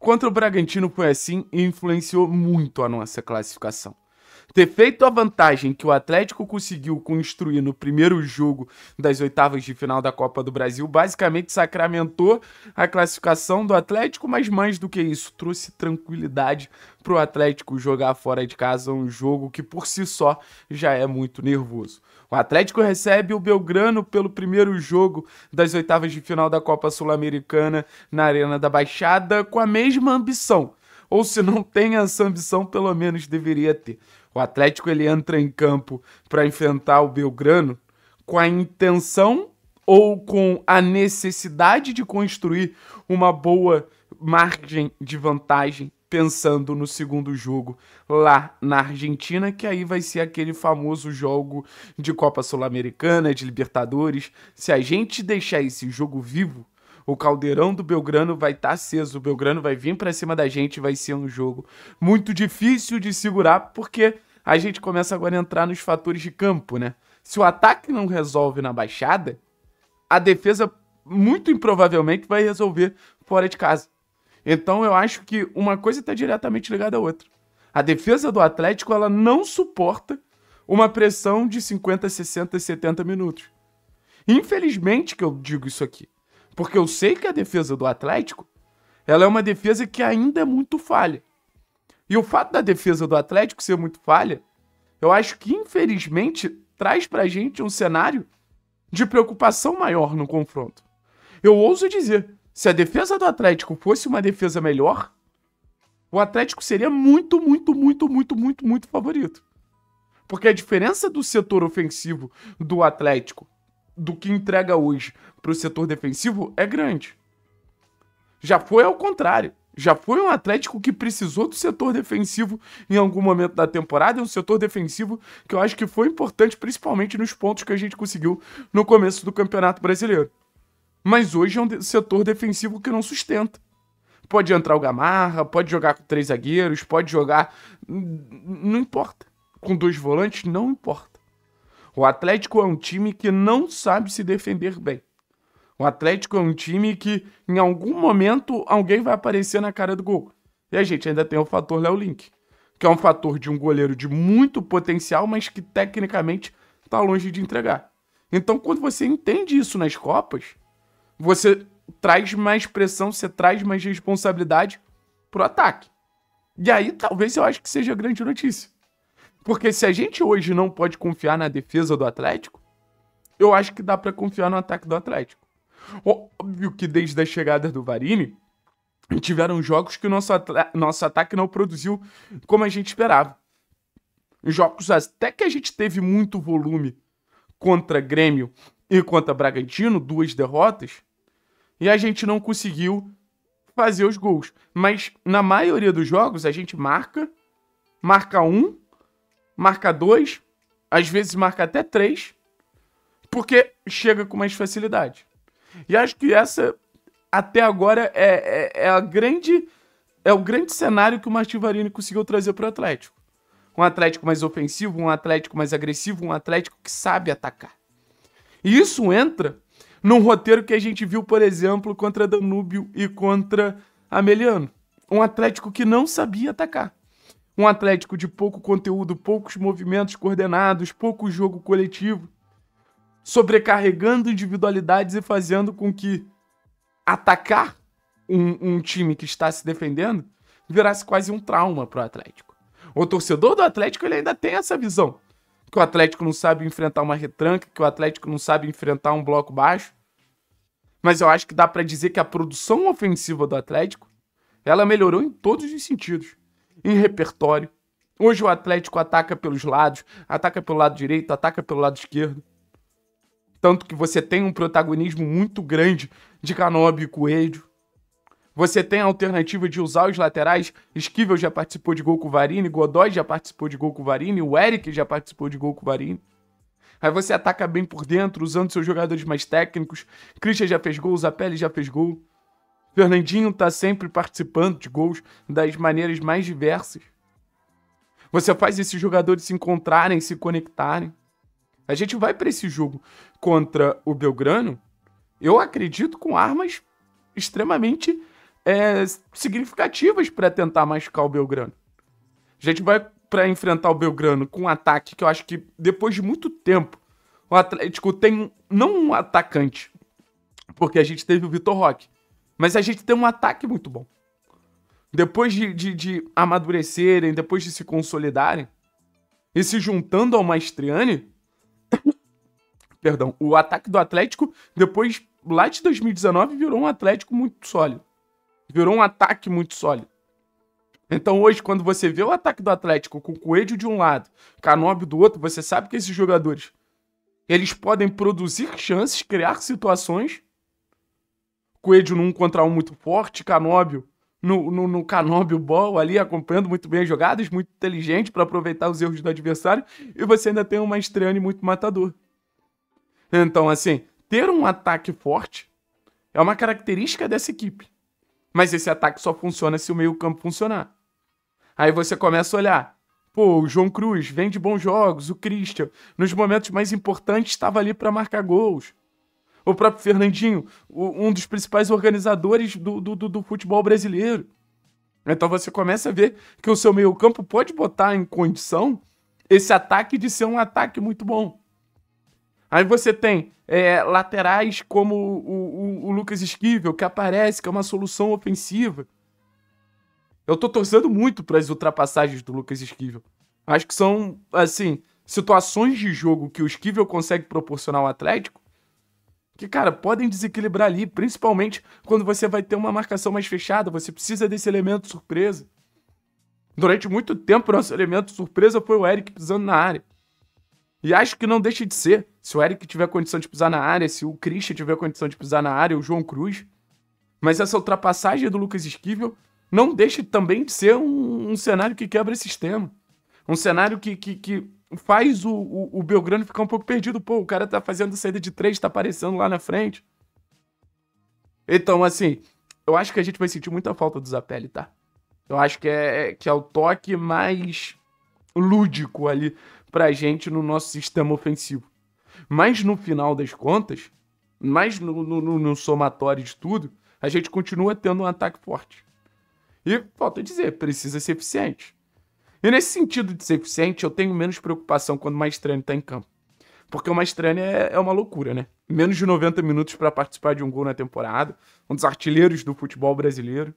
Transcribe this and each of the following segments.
Contra o Bragantino foi assim e influenciou muito a nossa classificação ter feito a vantagem que o Atlético conseguiu construir no primeiro jogo das oitavas de final da Copa do Brasil, basicamente sacramentou a classificação do Atlético, mas mais do que isso, trouxe tranquilidade para o Atlético jogar fora de casa um jogo que por si só já é muito nervoso. O Atlético recebe o Belgrano pelo primeiro jogo das oitavas de final da Copa Sul-Americana na Arena da Baixada com a mesma ambição. Ou se não tem essa ambição, pelo menos deveria ter. O Atlético ele entra em campo para enfrentar o Belgrano com a intenção ou com a necessidade de construir uma boa margem de vantagem pensando no segundo jogo lá na Argentina, que aí vai ser aquele famoso jogo de Copa Sul-Americana, de Libertadores. Se a gente deixar esse jogo vivo, o caldeirão do Belgrano vai estar tá aceso, o Belgrano vai vir para cima da gente, vai ser um jogo muito difícil de segurar, porque a gente começa agora a entrar nos fatores de campo, né? Se o ataque não resolve na baixada, a defesa muito improvavelmente vai resolver fora de casa. Então eu acho que uma coisa está diretamente ligada à outra. A defesa do Atlético ela não suporta uma pressão de 50, 60, 70 minutos. Infelizmente que eu digo isso aqui. Porque eu sei que a defesa do Atlético, ela é uma defesa que ainda é muito falha. E o fato da defesa do Atlético ser muito falha, eu acho que infelizmente traz pra gente um cenário de preocupação maior no confronto. Eu ouso dizer, se a defesa do Atlético fosse uma defesa melhor, o Atlético seria muito, muito, muito, muito, muito, muito favorito. Porque a diferença do setor ofensivo do Atlético do que entrega hoje para o setor defensivo é grande. Já foi ao contrário. Já foi um Atlético que precisou do setor defensivo em algum momento da temporada, e um setor defensivo que eu acho que foi importante, principalmente nos pontos que a gente conseguiu no começo do Campeonato Brasileiro. Mas hoje é um setor defensivo que não sustenta. Pode entrar o Gamarra, pode jogar com três zagueiros, pode jogar. Não importa. Com dois volantes, não importa. O Atlético é um time que não sabe se defender bem. O Atlético é um time que, em algum momento, alguém vai aparecer na cara do gol. E a gente ainda tem o fator Léo Link, que é um fator de um goleiro de muito potencial, mas que tecnicamente está longe de entregar. Então, quando você entende isso nas Copas, você traz mais pressão, você traz mais responsabilidade pro ataque. E aí, talvez eu acho que seja a grande notícia. Porque se a gente hoje não pode confiar na defesa do Atlético, eu acho que dá para confiar no ataque do Atlético. Óbvio que desde a chegada do Varini, tiveram jogos que o nosso, nosso ataque não produziu como a gente esperava. Jogos até que a gente teve muito volume contra Grêmio e contra Bragantino, duas derrotas, e a gente não conseguiu fazer os gols. Mas na maioria dos jogos a gente marca, marca um marca dois, às vezes marca até três, porque chega com mais facilidade. E acho que essa, até agora, é, é, é a grande. É o grande cenário que o Martin Varini conseguiu trazer para o Atlético. Um Atlético mais ofensivo, um Atlético mais agressivo, um Atlético que sabe atacar. E isso entra num roteiro que a gente viu, por exemplo, contra Danúbio e contra Ameliano. Um Atlético que não sabia atacar. Um Atlético de pouco conteúdo, poucos movimentos coordenados, pouco jogo coletivo, sobrecarregando individualidades e fazendo com que atacar um, um time que está se defendendo virasse quase um trauma para o Atlético. O torcedor do Atlético ele ainda tem essa visão. Que o Atlético não sabe enfrentar uma retranca, que o Atlético não sabe enfrentar um bloco baixo. Mas eu acho que dá para dizer que a produção ofensiva do Atlético ela melhorou em todos os sentidos em repertório. Hoje o Atlético ataca pelos lados, ataca pelo lado direito, ataca pelo lado esquerdo. Tanto que você tem um protagonismo muito grande de Canobi e Coelho. Você tem a alternativa de usar os laterais. Esquivel já participou de gol com o Varini, Godoy já participou de gol com o Varini, o Eric já participou de gol com o Varini. Aí você ataca bem por dentro, usando seus jogadores mais técnicos. Christian já fez gol, Zapelli já fez gol. Fernandinho está sempre participando de gols das maneiras mais diversas. Você faz esses jogadores se encontrarem, se conectarem. A gente vai para esse jogo contra o Belgrano, eu acredito, com armas extremamente é, significativas para tentar machucar o Belgrano. A gente vai para enfrentar o Belgrano com um ataque que eu acho que depois de muito tempo o Atlético tem não um atacante, porque a gente teve o Vitor Roque, mas a gente tem um ataque muito bom. Depois de, de, de amadurecerem, depois de se consolidarem e se juntando ao Maestriani, perdão, o ataque do Atlético, depois lá de 2019, virou um Atlético muito sólido. Virou um ataque muito sólido. Então hoje, quando você vê o ataque do Atlético com o Coelho de um lado, Canóbio do outro, você sabe que esses jogadores eles podem produzir chances, criar situações. Coelho num contra um muito forte, Canóbio no, no, no Canóbio Ball ali, acompanhando muito bem as jogadas, muito inteligente para aproveitar os erros do adversário, e você ainda tem uma Maestriani muito matador. Então, assim, ter um ataque forte é uma característica dessa equipe. Mas esse ataque só funciona se o meio-campo funcionar. Aí você começa a olhar. Pô, o João Cruz vem de bons jogos, o Christian, nos momentos mais importantes, estava ali para marcar gols. O próprio Fernandinho, um dos principais organizadores do, do, do futebol brasileiro. Então você começa a ver que o seu meio-campo pode botar em condição esse ataque de ser um ataque muito bom. Aí você tem é, laterais como o, o, o, Lucas Esquivel, que aparece, que é uma solução ofensiva. Eu tô torcendo muito para as ultrapassagens do Lucas Esquivel. Acho que são, assim, situações de jogo que o Esquivel consegue proporcionar ao Atlético que, cara, podem desequilibrar ali, principalmente quando você vai ter uma marcação mais fechada, você precisa desse elemento surpresa. Durante muito tempo, nosso elemento surpresa foi o Eric pisando na área. E acho que não deixa de ser. Se o Eric tiver condição de pisar na área, se o Christian tiver condição de pisar na área, o João Cruz. Mas essa ultrapassagem do Lucas Esquivel não deixa também de ser um, um cenário que quebra esse sistema. Um cenário que, que, que faz o, o, o, Belgrano ficar um pouco perdido. Pô, o cara tá fazendo saída de três, tá aparecendo lá na frente. Então, assim, eu acho que a gente vai sentir muita falta do Zapelli, tá? Eu acho que é, que é o toque mais lúdico ali pra gente no nosso sistema ofensivo. Mas no final das contas, mais no, no, no somatório de tudo, a gente continua tendo um ataque forte. E, falta dizer, precisa ser eficiente. E nesse sentido de ser eficiente, eu tenho menos preocupação quando o Maestrani tá em campo. Porque o Maestrani é, é uma loucura, né? Menos de 90 minutos para participar de um gol na temporada, um dos artilheiros do futebol brasileiro.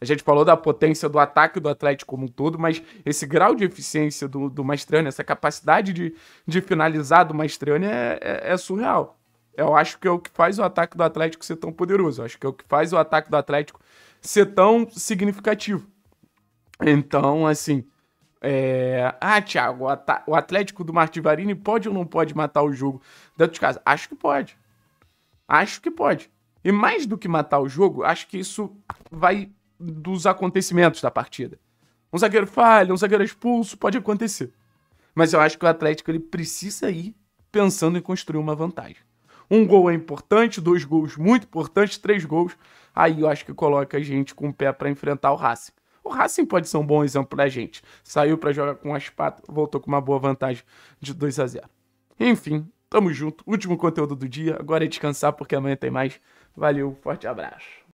A gente falou da potência do ataque do Atlético como um todo, mas esse grau de eficiência do, do Maestrani, essa capacidade de, de finalizar do Maestrani é, é, é, surreal. Eu acho que é o que faz o ataque do Atlético ser tão poderoso. Eu acho que é o que faz o ataque do Atlético ser tão significativo. Então, assim. É... Ah, Thiago, o Atlético do Martins Varini pode ou não pode matar o jogo dentro de casa? Acho que pode. Acho que pode. E mais do que matar o jogo, acho que isso vai dos acontecimentos da partida. Um zagueiro falha, um zagueiro expulso, pode acontecer. Mas eu acho que o Atlético ele precisa ir pensando em construir uma vantagem. Um gol é importante, dois gols muito importantes, três gols. Aí eu acho que coloca a gente com o pé para enfrentar o Racing. O Racing pode ser um bom exemplo pra gente. Saiu para jogar com as patas, voltou com uma boa vantagem de 2 a 0. Enfim, tamo junto. Último conteúdo do dia. Agora é descansar porque amanhã tem mais. Valeu, forte abraço.